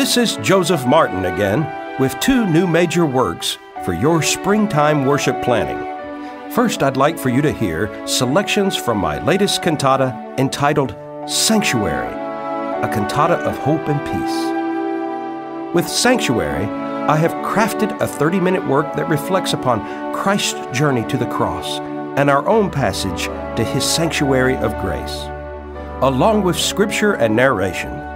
This is Joseph Martin again with two new major works for your springtime worship planning. First, I'd like for you to hear selections from my latest cantata entitled Sanctuary, a cantata of hope and peace. With Sanctuary, I have crafted a 30 minute work that reflects upon Christ's journey to the cross and our own passage to his sanctuary of grace. Along with scripture and narration,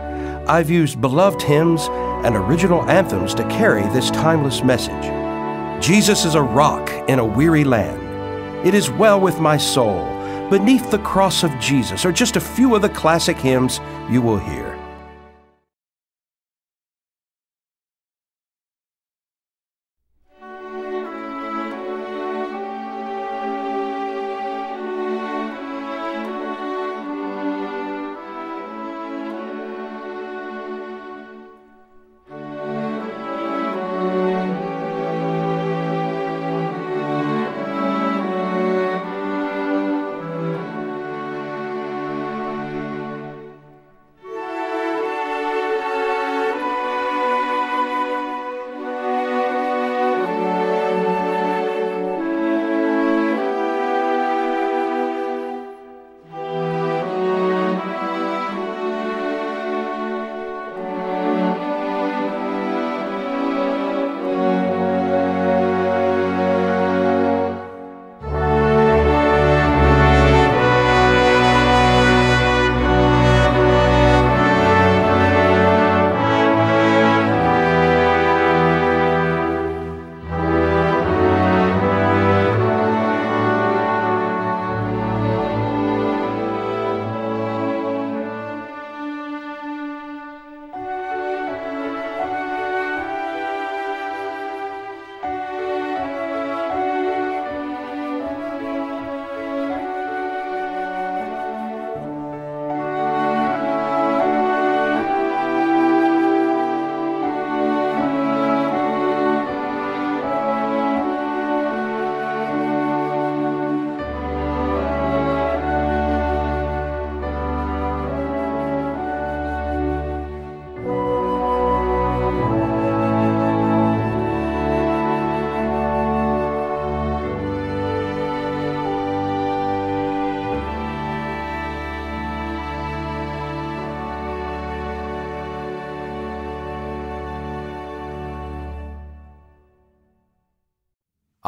I've used beloved hymns and original anthems to carry this timeless message. Jesus is a rock in a weary land. It is well with my soul. Beneath the cross of Jesus are just a few of the classic hymns you will hear.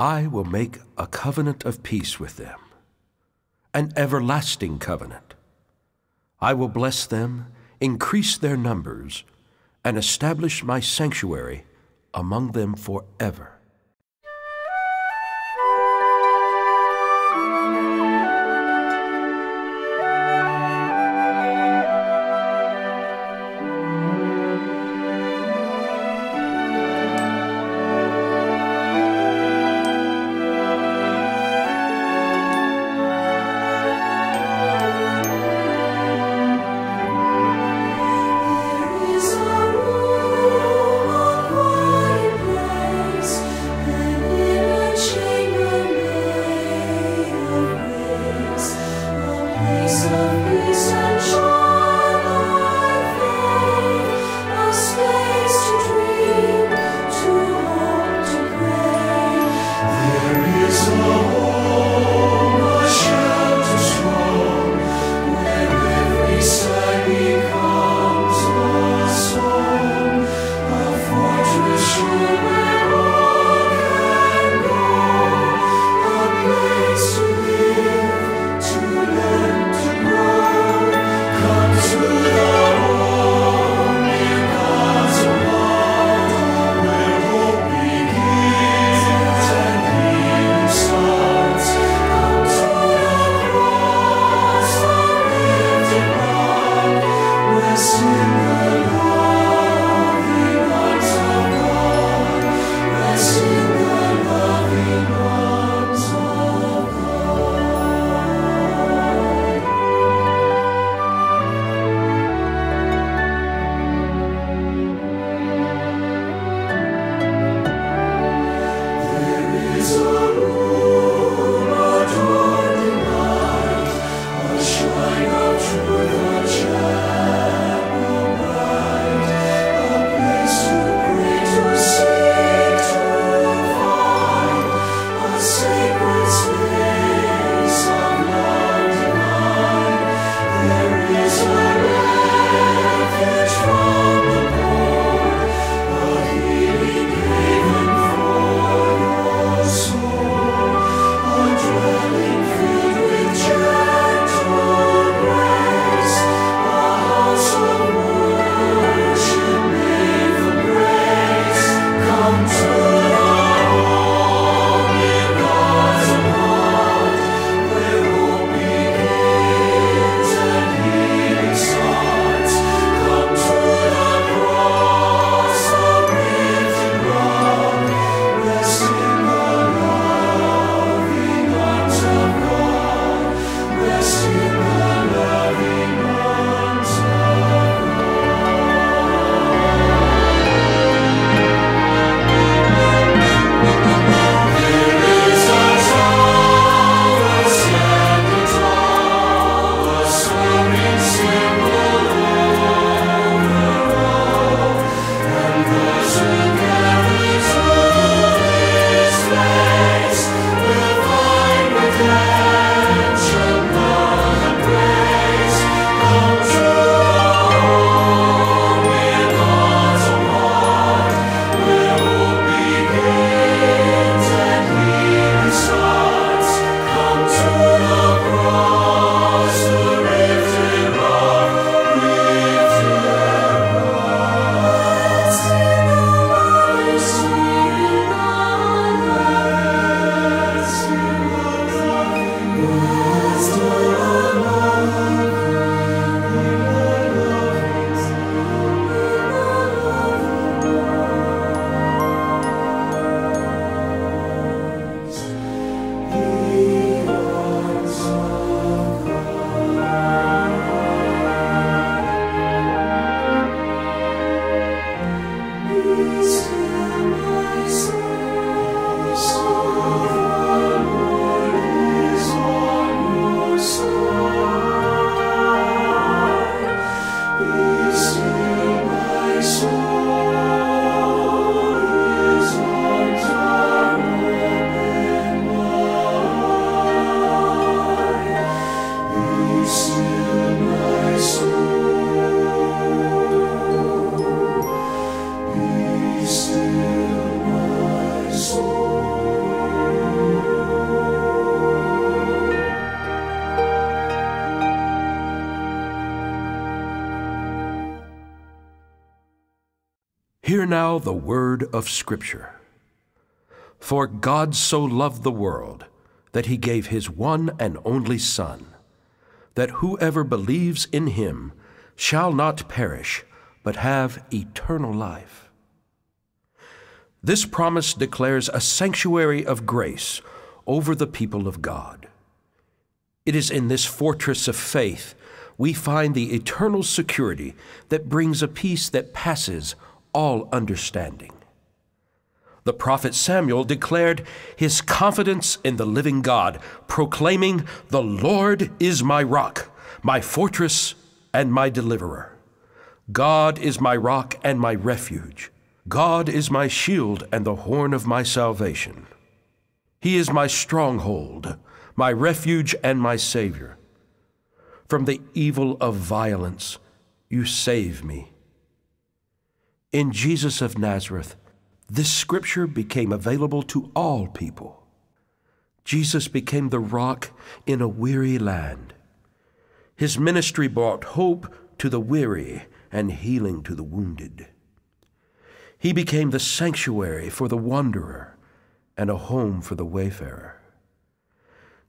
I will make a covenant of peace with them, an everlasting covenant. I will bless them, increase their numbers, and establish my sanctuary among them forever. Now the word of Scripture. For God so loved the world that he gave his one and only Son, that whoever believes in him shall not perish, but have eternal life. This promise declares a sanctuary of grace over the people of God. It is in this fortress of faith we find the eternal security that brings a peace that passes all understanding. The prophet Samuel declared his confidence in the living God, proclaiming, The Lord is my rock, my fortress, and my deliverer. God is my rock and my refuge. God is my shield and the horn of my salvation. He is my stronghold, my refuge and my Savior. From the evil of violence, you save me. In Jesus of Nazareth, this scripture became available to all people. Jesus became the rock in a weary land. His ministry brought hope to the weary and healing to the wounded. He became the sanctuary for the wanderer and a home for the wayfarer.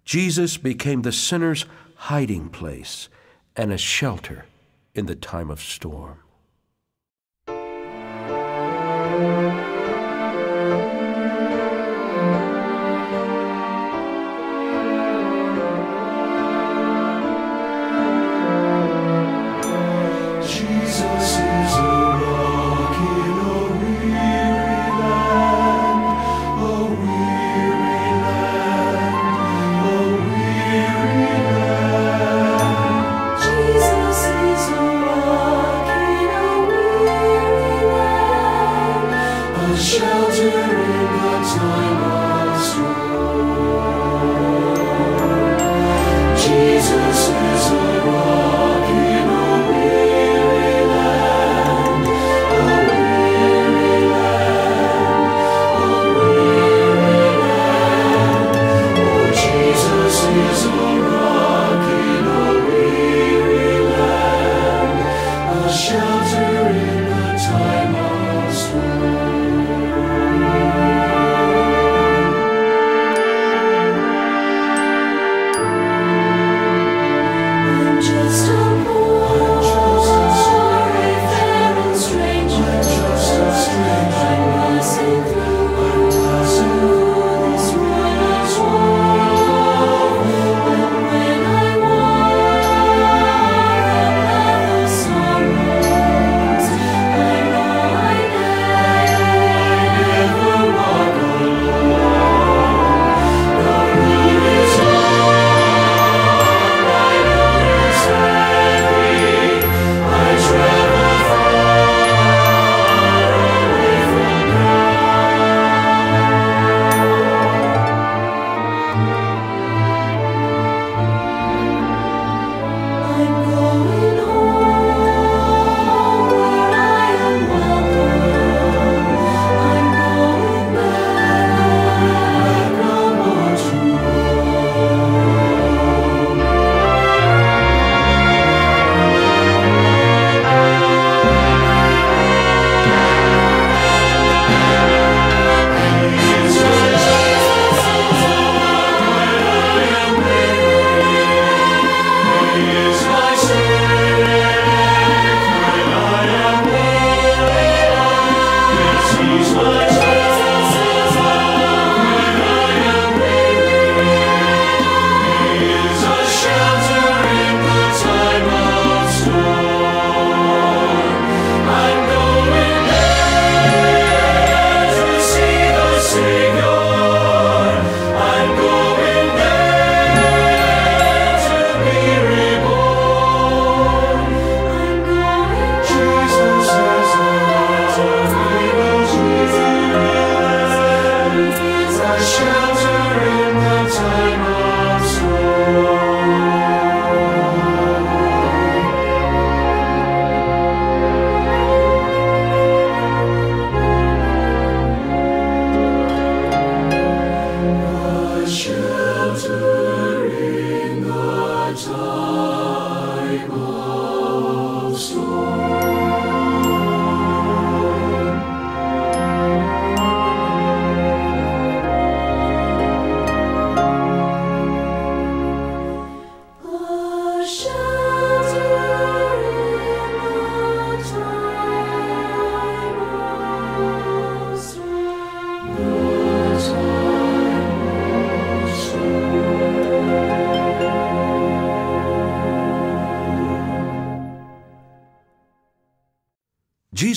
Jesus became the sinner's hiding place and a shelter in the time of storm thank you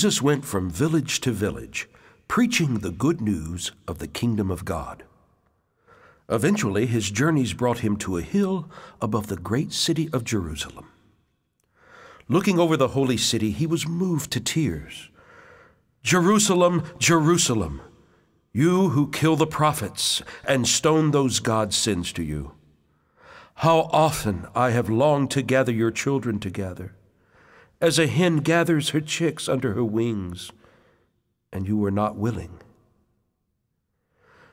Jesus went from village to village, preaching the good news of the kingdom of God. Eventually, his journeys brought him to a hill above the great city of Jerusalem. Looking over the holy city, he was moved to tears. Jerusalem, Jerusalem, you who kill the prophets and stone those God sends to you. How often I have longed to gather your children together, as a hen gathers her chicks under her wings, and you were not willing.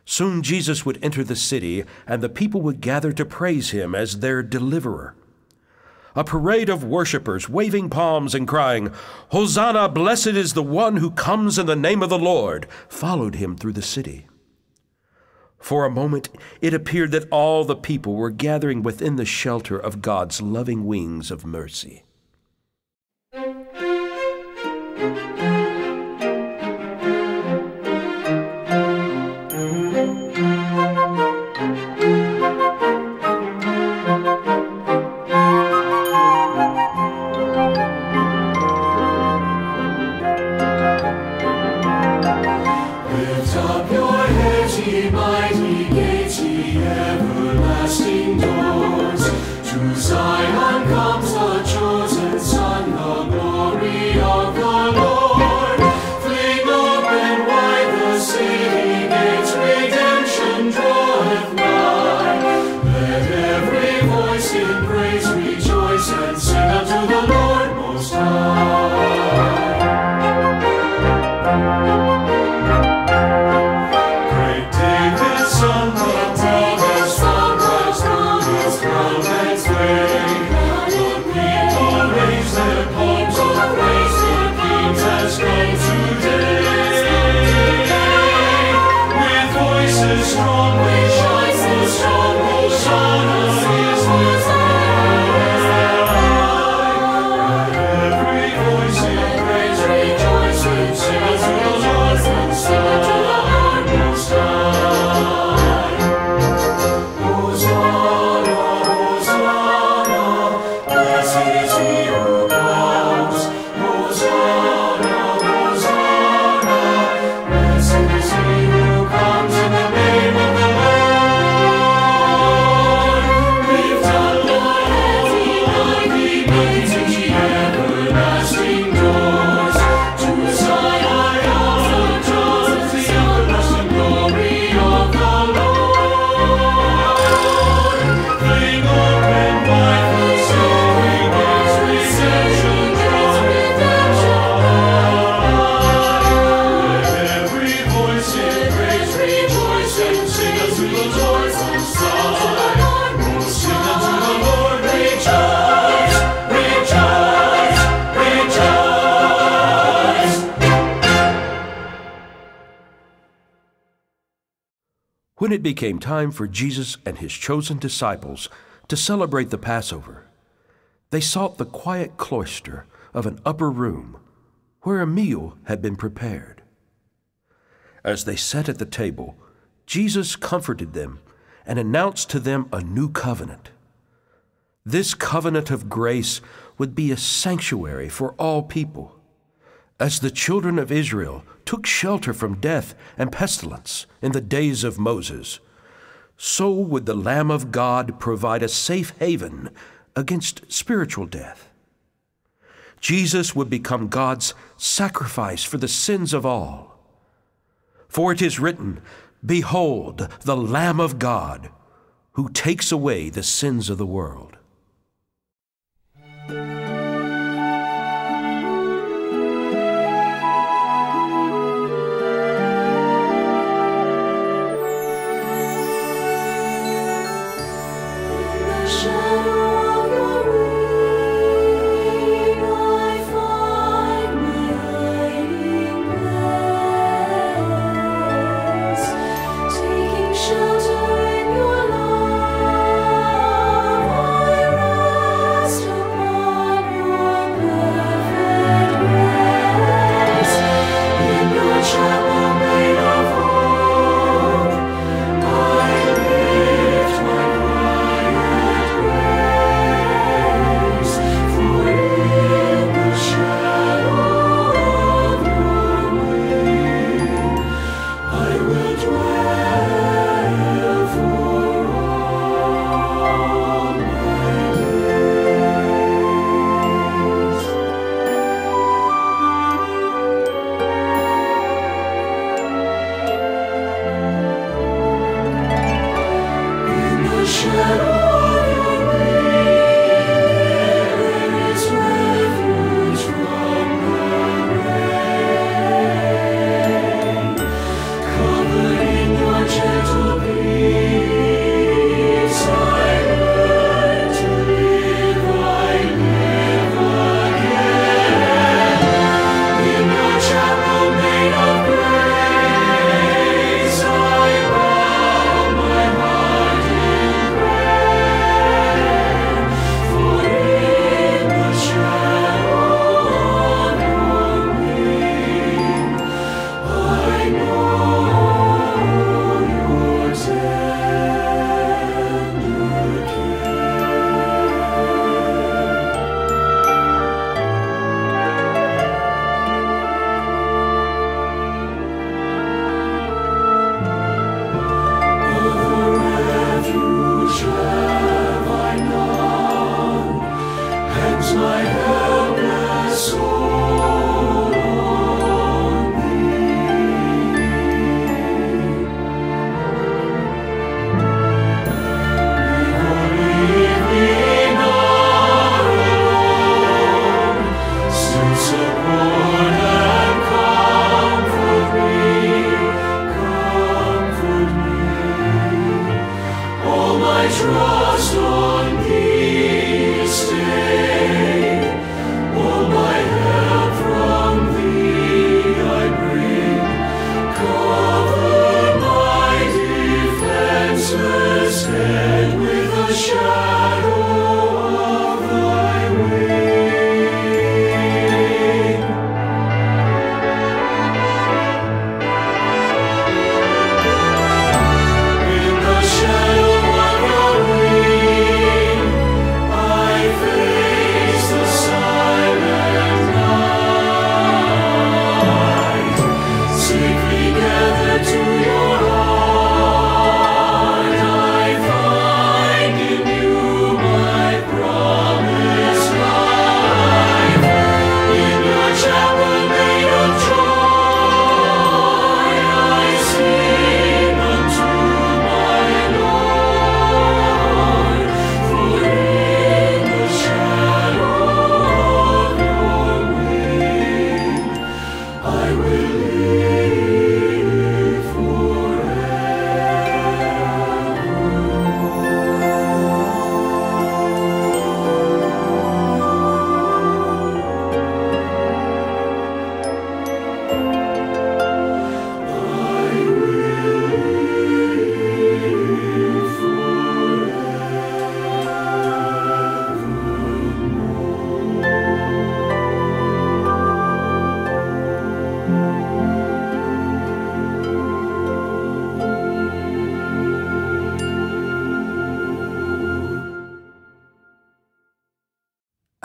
Soon Jesus would enter the city, and the people would gather to praise him as their deliverer. A parade of worshippers waving palms and crying, Hosanna, blessed is the one who comes in the name of the Lord, followed him through the city. For a moment, it appeared that all the people were gathering within the shelter of God's loving wings of mercy. Thank you. When it became time for Jesus and his chosen disciples to celebrate the Passover, they sought the quiet cloister of an upper room where a meal had been prepared. As they sat at the table, Jesus comforted them and announced to them a new covenant. This covenant of grace would be a sanctuary for all people. As the children of Israel took shelter from death and pestilence in the days of Moses, so would the Lamb of God provide a safe haven against spiritual death. Jesus would become God's sacrifice for the sins of all. For it is written, Behold, the Lamb of God, who takes away the sins of the world.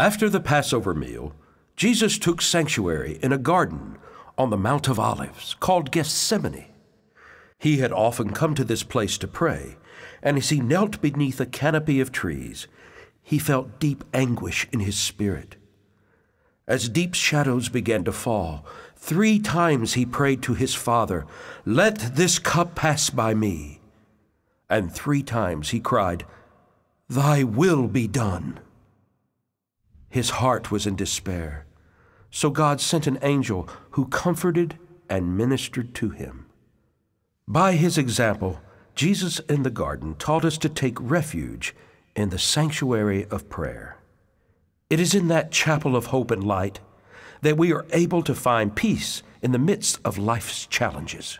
After the Passover meal, Jesus took sanctuary in a garden on the Mount of Olives called Gethsemane. He had often come to this place to pray, and as he knelt beneath a canopy of trees, he felt deep anguish in his spirit. As deep shadows began to fall, three times he prayed to his Father, Let this cup pass by me. And three times he cried, Thy will be done. His heart was in despair. So God sent an angel who comforted and ministered to him. By his example, Jesus in the garden taught us to take refuge in the sanctuary of prayer. It is in that chapel of hope and light that we are able to find peace in the midst of life's challenges.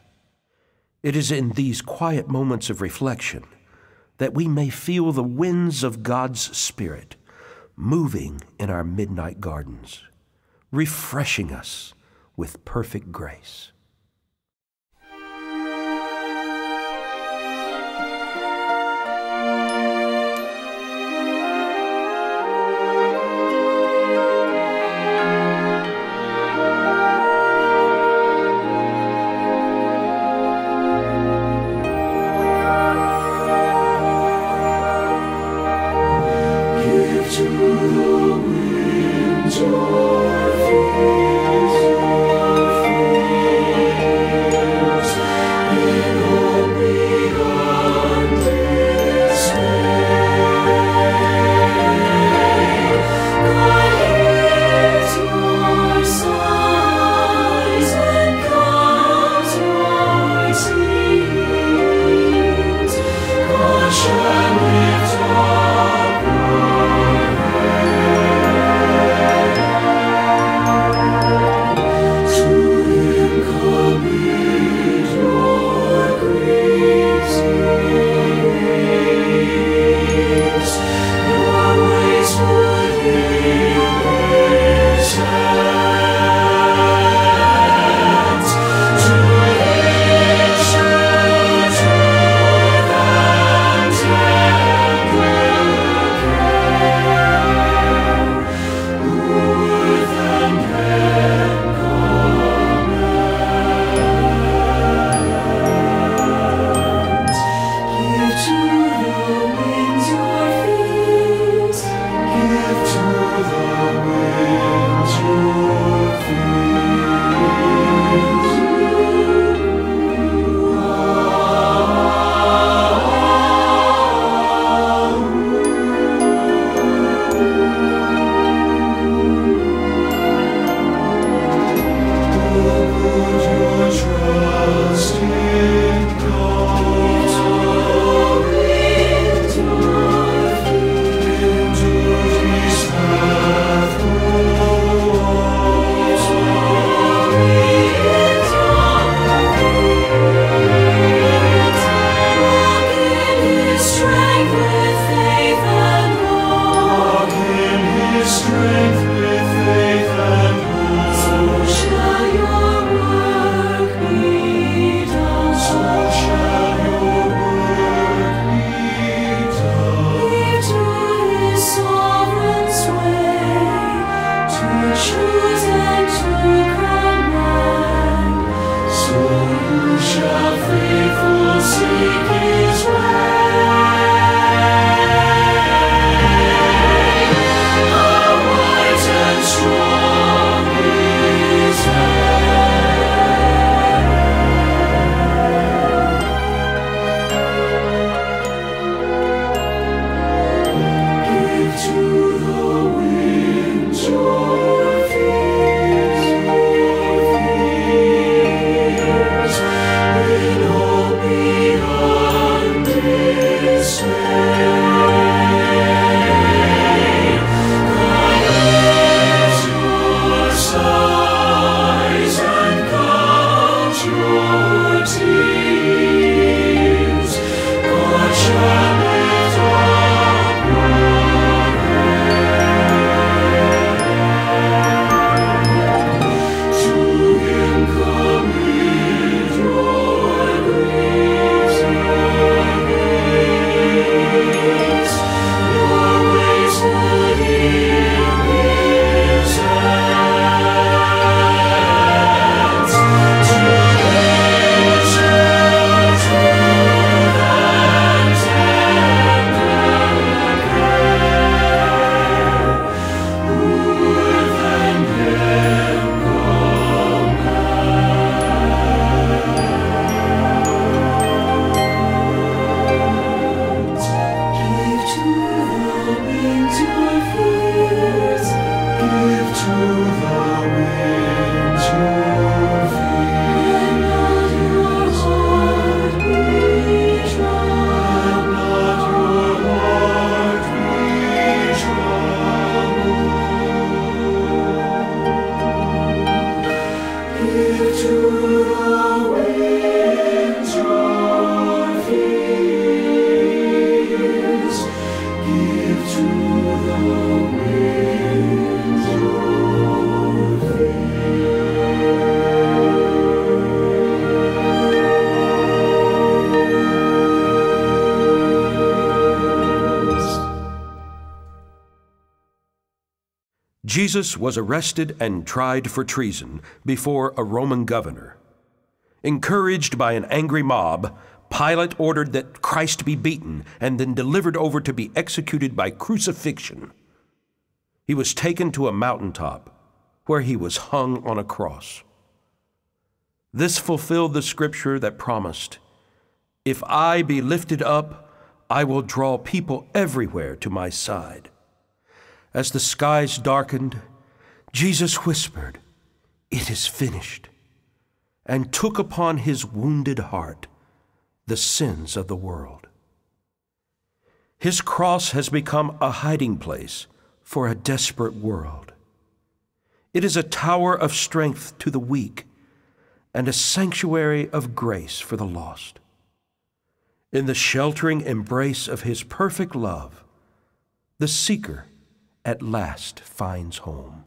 It is in these quiet moments of reflection that we may feel the winds of God's Spirit moving in our midnight gardens, refreshing us with perfect grace. Christian. Jesus was arrested and tried for treason before a Roman governor. Encouraged by an angry mob, Pilate ordered that Christ be beaten and then delivered over to be executed by crucifixion. He was taken to a mountaintop where he was hung on a cross. This fulfilled the scripture that promised, If I be lifted up, I will draw people everywhere to my side. As the skies darkened, Jesus whispered, It is finished, and took upon his wounded heart the sins of the world. His cross has become a hiding place for a desperate world. It is a tower of strength to the weak and a sanctuary of grace for the lost. In the sheltering embrace of his perfect love, the seeker at last finds home.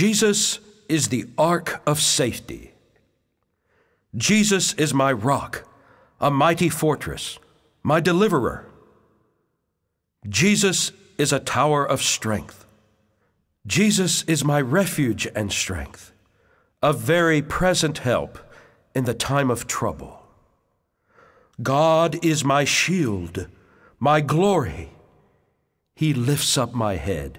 Jesus is the ark of safety. Jesus is my rock, a mighty fortress, my deliverer. Jesus is a tower of strength. Jesus is my refuge and strength, a very present help in the time of trouble. God is my shield, my glory. He lifts up my head.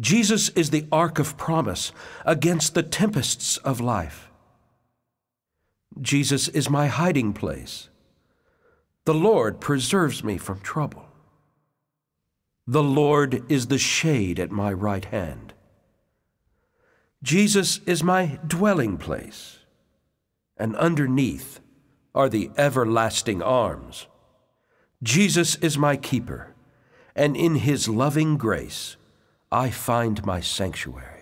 Jesus is the ark of promise against the tempests of life. Jesus is my hiding place. The Lord preserves me from trouble. The Lord is the shade at my right hand. Jesus is my dwelling place, and underneath are the everlasting arms. Jesus is my keeper, and in his loving grace I find my sanctuary.